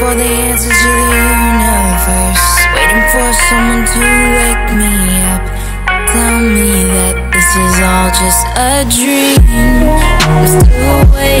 for the answers to the universe. Waiting for someone to wake me up. Tell me that this is all just a dream. I'm still awake